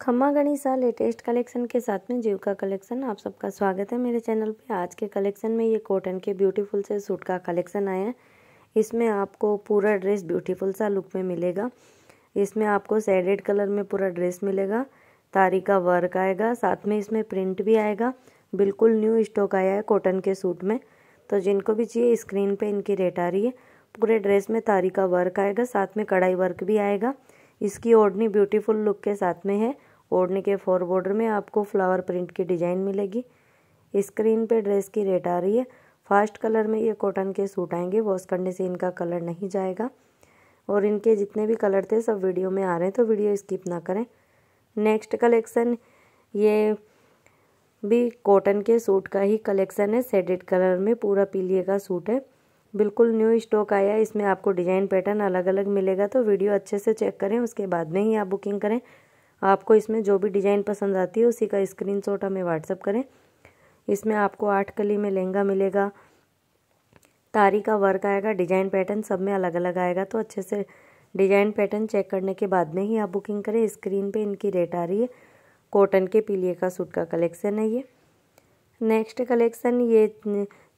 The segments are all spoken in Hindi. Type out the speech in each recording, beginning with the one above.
खम्मा गणिसा लेटेस्ट कलेक्शन के साथ में जीव का कलेक्शन। आप सबका स्वागत है मेरे चैनल पे। आज के कलेक्शन में ये कॉटन के ब्यूटीफुल से सूट का कलेक्शन आया है। इसमें आपको पूरा ड्रेस ब्यूटीफुल सा लुक में मिलेगा। इसमें आपको सैडेड कलर में पूरा ड्रेस मिलेगा। तारी का वर्क आएगा, साथ में इसमें प्रिंट भी आएगा। बिल्कुल न्यू स्टॉक आया है कॉटन के सूट में। तो जिनको भी चाहिए स्क्रीन पर इनकी रेट आ रही है। पूरे ड्रेस में तारी का वर्क आएगा, साथ में कढ़ाई वर्क भी आएगा। इसकी ओढ़नी ब्यूटीफुल लुक के साथ में है। ओढ़ने के फोर बॉर्डर में आपको फ्लावर प्रिंट की डिज़ाइन मिलेगी। स्क्रीन पे ड्रेस की रेट आ रही है। फास्ट कलर में ये कॉटन के सूट आएँगे, वॉश करने से इनका कलर नहीं जाएगा। और इनके जितने भी कलर थे, सब वीडियो में आ रहे हैं तो वीडियो स्किप ना करें। नेक्स्ट कलेक्शन, ये भी कॉटन के सूट का ही कलेक्शन है। सेडेड कलर में पूरा पीलिए का सूट है। बिल्कुल न्यू स्टॉक आया है, इसमें आपको डिज़ाइन पैटर्न अलग अलग मिलेगा तो वीडियो अच्छे से चेक करें, उसके बाद में ही आप बुकिंग करें। आपको इसमें जो भी डिज़ाइन पसंद आती है, उसी का स्क्रीनशॉट हमें व्हाट्सअप करें। इसमें आपको आठ कली में लहंगा मिलेगा। तारी का वर्क आएगा डिज़ाइन पैटर्न सब में अलग अलग आएगा तो अच्छे से डिज़ाइन पैटर्न चेक करने के बाद में ही आप बुकिंग करें। स्क्रीन पे इनकी रेट आ रही है। कॉटन के पीलिए का सूट का कलेक्शन है ये। नेक्स्ट कलेक्शन ये,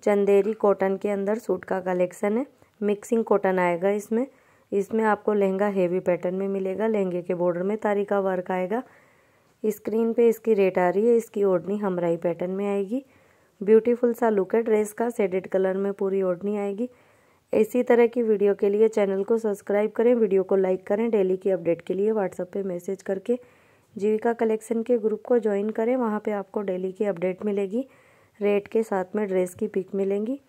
चंदेरी कॉटन के अंदर सूट का कलेक्शन है। मिक्सिंग कॉटन आएगा इसमें। इसमें आपको लहंगा हेवी पैटर्न में मिलेगा। लहंगे के बॉर्डर में तारी का वर्क आएगा। स्क्रीन पे इसकी रेट आ रही है। इसकी ओढ़नी हमराई पैटर्न में आएगी। ब्यूटीफुल सा लुक है ड्रेस का। सेडेड कलर में पूरी ओढ़नी आएगी। इसी तरह की वीडियो के लिए चैनल को सब्सक्राइब करें। वीडियो को लाइक करें। डेली की अपडेट के लिए व्हाट्सएप पे मैसेज करके जीविका कलेक्शन के ग्रुप को ज्वाइन करें। वहाँ पे आपको डेली की अपडेट मिलेगी। रेट के साथ में ड्रेस की पिक मिलेंगी।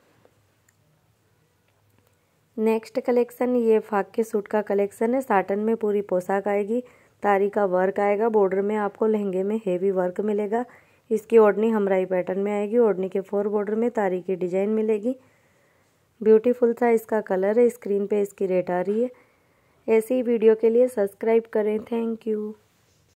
नेक्स्ट कलेक्शन ये फाक के सूट का कलेक्शन है। साटन में पूरी पोशाक आएगी, तारी का वर्क आएगा बॉर्डर में आपको लहंगे में हेवी वर्क मिलेगा। इसकी ओढ़नी हमराई पैटर्न में आएगी, ओढ़नी के फोर बॉर्डर में तारी की डिज़ाइन मिलेगी। ब्यूटीफुल सा इसका कलर है स्क्रीन पे इसकी रेट आ रही है। ऐसी वीडियो के लिए सब्सक्राइब करें। Thank you